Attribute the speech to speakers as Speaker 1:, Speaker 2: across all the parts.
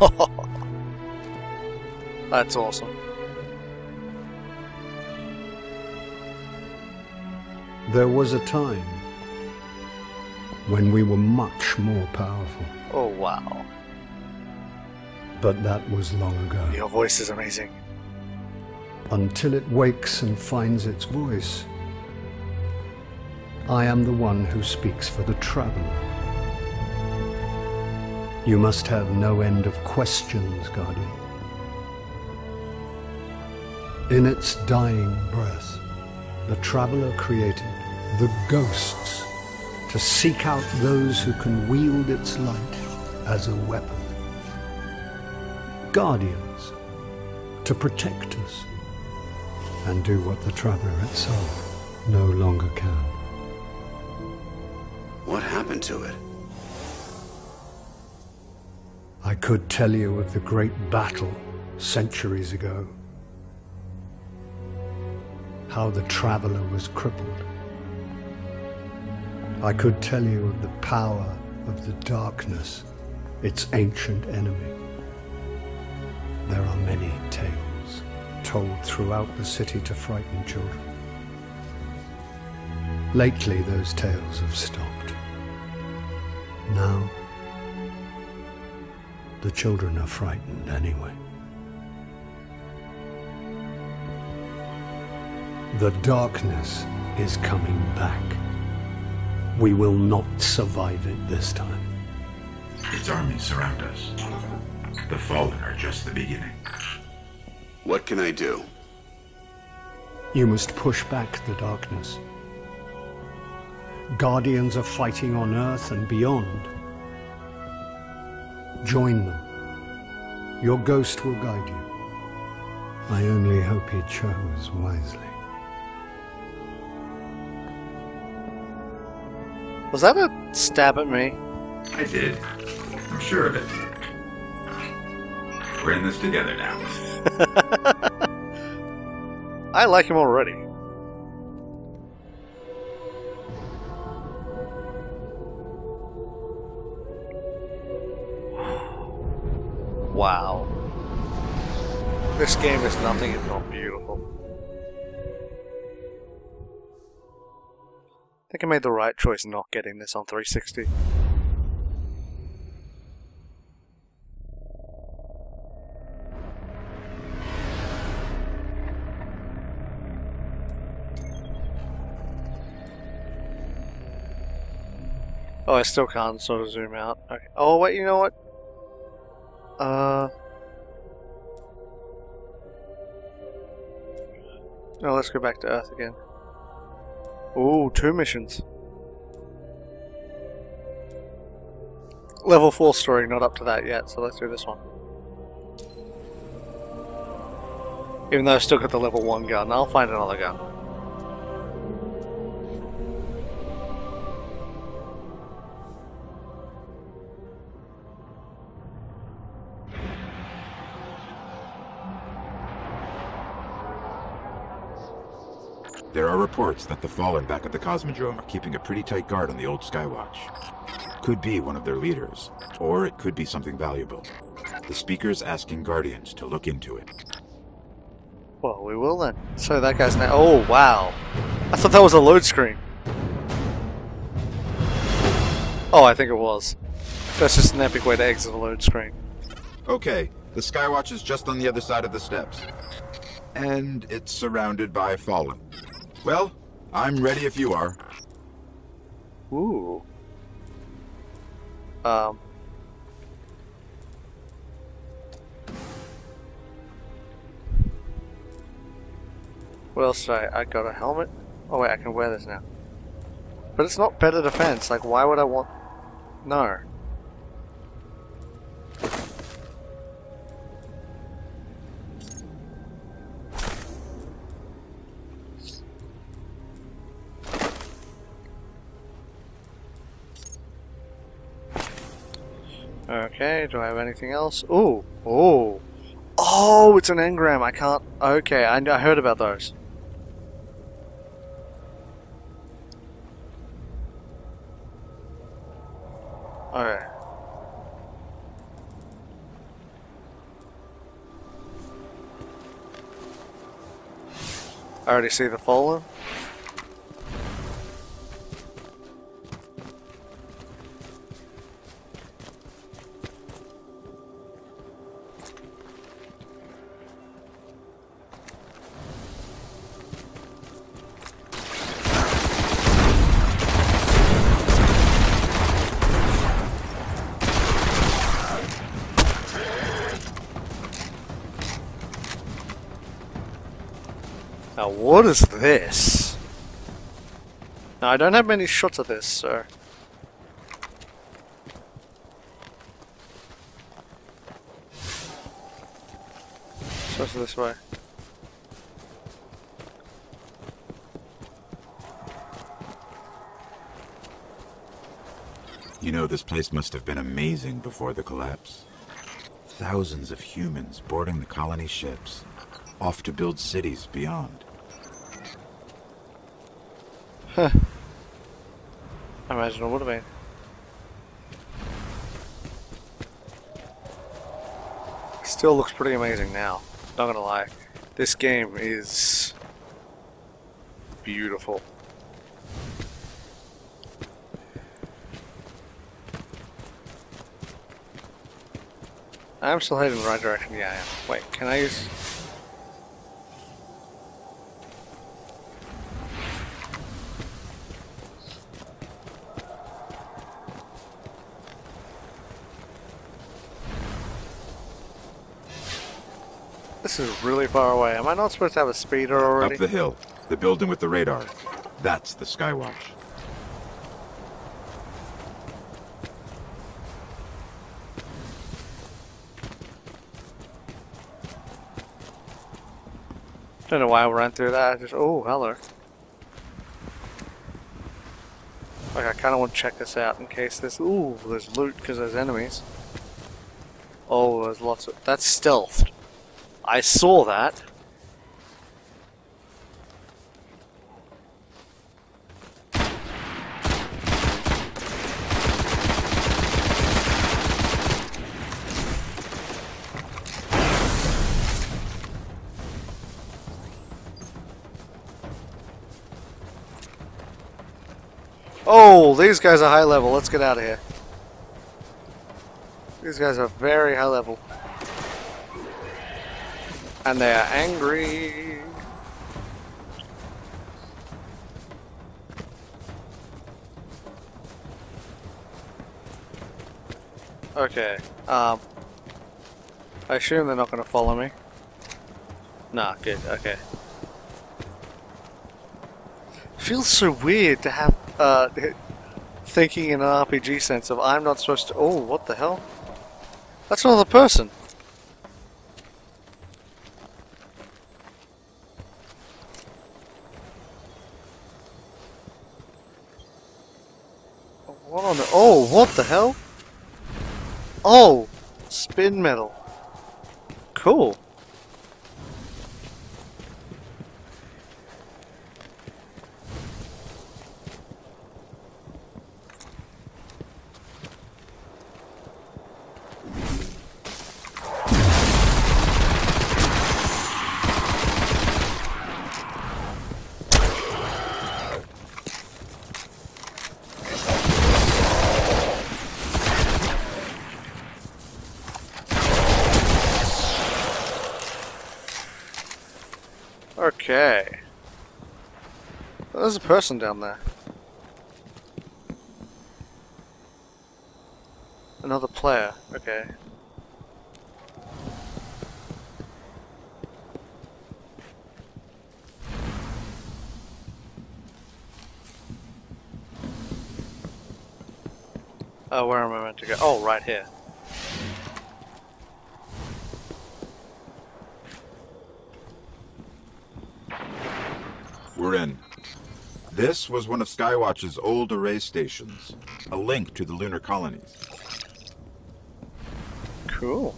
Speaker 1: That's awesome.
Speaker 2: There was a time when we were much more powerful,
Speaker 1: Oh wow.
Speaker 2: but that was long ago.
Speaker 1: Your voice is amazing.
Speaker 2: Until it wakes and finds its voice, I am the one who speaks for the traveler. You must have no end of questions, Guardian. In its dying breath, the traveler created the ghosts to seek out those who can wield its light as a weapon. Guardians to protect us and do what the traveler itself no longer can.
Speaker 3: What happened to it?
Speaker 2: I could tell you of the great battle centuries ago. How the traveler was crippled. I could tell you of the power of the darkness, its ancient enemy. There are many tales told throughout the city to frighten children. Lately, those tales have stopped. Now, the children are frightened anyway. The darkness is coming back. We will not survive it this time.
Speaker 4: Its armies surround us. The Fallen are just the beginning.
Speaker 3: What can I do?
Speaker 2: You must push back the darkness. Guardians are fighting on Earth and beyond. Join them. Your ghost will guide you. I only hope he chose wisely.
Speaker 1: Was that a stab at me?
Speaker 4: I did. I'm sure of it. We're in this together now.
Speaker 1: I like him already. This game is nothing if not beautiful. I think I made the right choice not getting this on 360. Oh, I still can't sort of zoom out. Okay. Oh, wait, you know what? Uh. No, let's go back to Earth again. Ooh, two missions. Level 4 story, not up to that yet, so let's do this one. Even though I've still got the level 1 gun, I'll find another gun.
Speaker 4: There are reports that the Fallen back at the Cosmodrome are keeping a pretty tight guard on the old Skywatch. Could be one of their leaders, or it could be something valuable. The speaker's asking Guardians to look into it.
Speaker 1: Well, we will then. So that guy's now. Oh, wow. I thought that was a load screen. Oh, I think it was. That's just an epic way to exit a load screen.
Speaker 4: Okay, the Skywatch is just on the other side of the steps. And it's surrounded by Fallen. Well, I'm ready if you are.
Speaker 1: Ooh. Um. What else I? I got a helmet. Oh wait, I can wear this now. But it's not better defense. Like, why would I want? No. Okay, do I have anything else? Oh, oh, Oh, it's an engram. I can't... Okay, I, I heard about those. Alright. I already see the fallen. What is this? Now I don't have many shots of this, so... So this way.
Speaker 4: You know, this place must have been amazing before the collapse. Thousands of humans boarding the colony ships, off to build cities beyond.
Speaker 1: I imagine it would have been. Still looks pretty amazing now. Not gonna lie. This game is beautiful. I'm still heading in the right direction. Yeah, I am. Wait, can I use... This is really far away. Am I not supposed to have a speeder already?
Speaker 4: Up the hill, the building with the radar. That's the Skywatch.
Speaker 1: Don't know why I ran through that. I just oh hello. Like I kind of want to check this out in case there's ooh there's loot because there's enemies. Oh, there's lots of that's stealthed. I saw that. Oh, these guys are high level. Let's get out of here. These guys are very high level. And they are angry. Okay. Um. I assume they're not going to follow me. Nah, good. Okay. Feels so weird to have uh, thinking in an RPG sense of I'm not supposed to. Oh, what the hell? That's another person. What on the? Oh, what the hell? Oh, spin metal. Cool. Okay. There's a person down there. Another player. Okay. Oh, where am I meant to go? Oh, right here.
Speaker 4: We're in. This was one of Skywatch's old array stations, a link to the lunar colonies.
Speaker 1: Cool.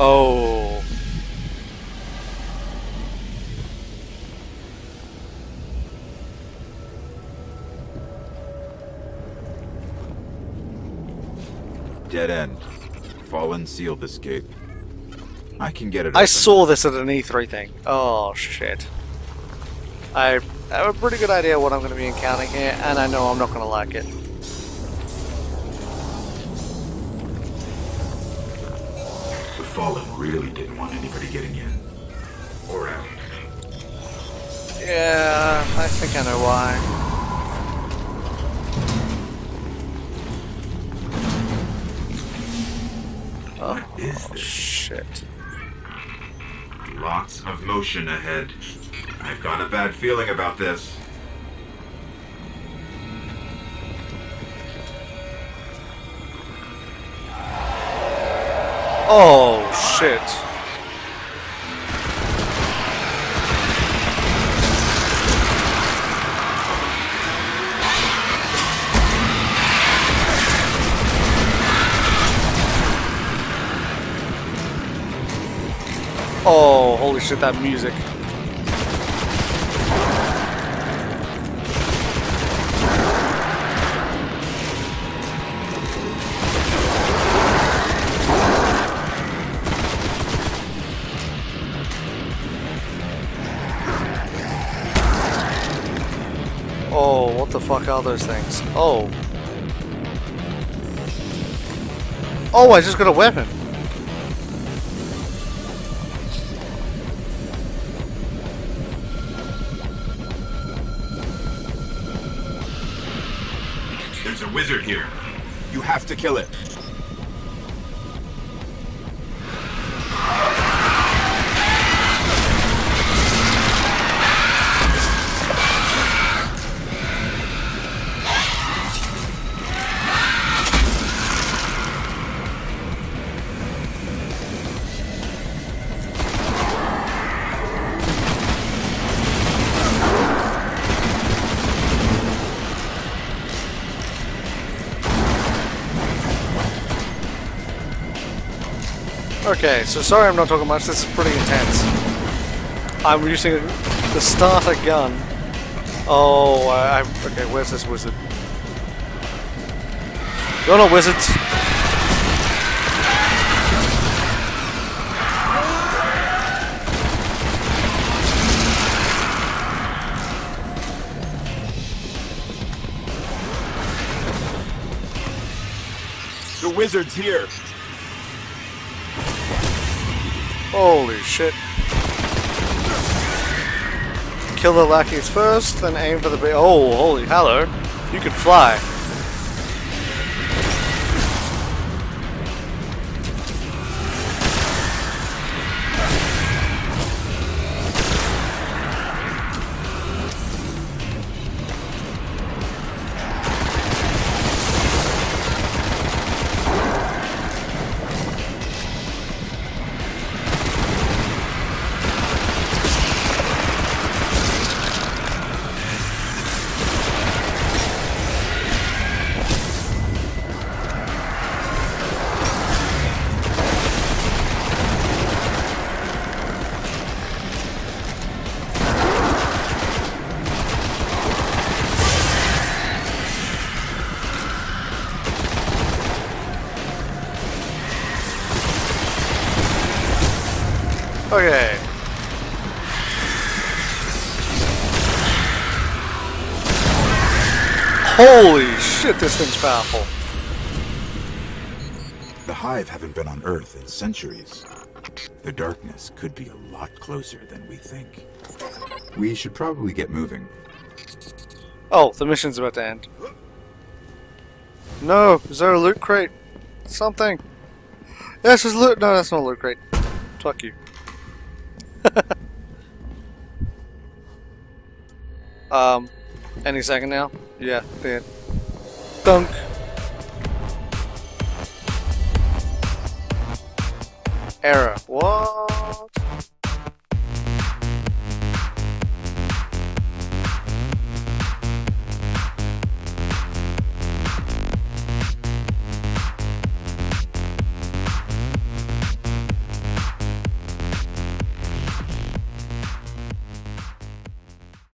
Speaker 1: Oh.
Speaker 4: Dead end. Fallen sealed this gate. I can get it.
Speaker 1: I
Speaker 4: open.
Speaker 1: saw this at an E3 thing. Oh shit. I have a pretty good idea what I'm going to be encountering here, and I know I'm not going to like it.
Speaker 4: The Fallen really didn't want anybody getting in. Or out.
Speaker 1: Yeah, I think I know why.
Speaker 4: What is
Speaker 1: Oh
Speaker 4: this?
Speaker 1: shit.
Speaker 4: Lots of motion ahead. I've got a bad feeling about this.
Speaker 1: Oh shit. Oh, holy shit, that music. Oh, what the fuck are those things? Oh. Oh, I just got a weapon.
Speaker 4: Wizard here. You have to kill it.
Speaker 1: Okay, so sorry I'm not talking much, this is pretty intense. I'm using the starter gun. Oh, I, I okay, where's this wizard? You're not wizards.
Speaker 4: The wizard's here.
Speaker 1: Holy shit. Kill the lackeys first, then aim for the ba- Oh, holy hello. You can fly. Okay. Holy shit, this thing's powerful.
Speaker 4: The Hive haven't been on Earth in centuries. The darkness could be a lot closer than we think. We should probably get moving.
Speaker 1: Oh, the mission's about to end. No, is there a loot crate? Something. Yes, there's loot. No, that's not a loot crate. Fuck you. um, any second now? Yeah, did. Dunk. Error. What?